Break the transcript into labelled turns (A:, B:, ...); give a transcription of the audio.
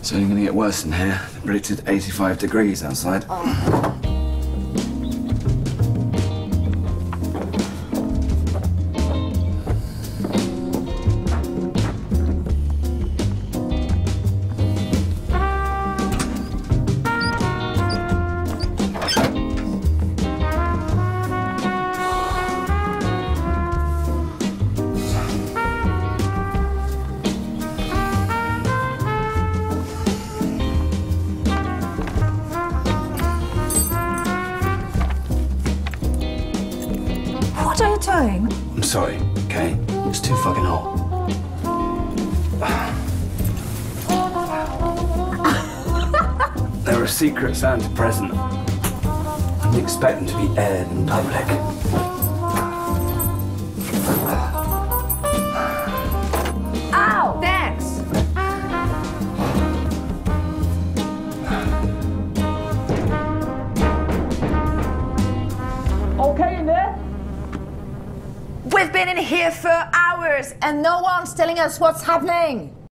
A: It's only going to get worse in here. Predicted 85 degrees outside. Oh.
B: What are you doing?
A: I'm sorry, okay? It's too fucking hot. They're a secret Santa present. I didn't expect them to be aired in public.
B: Ow! Thanks.
C: Okay in there?
B: We've been in here for hours and no one's telling us what's happening.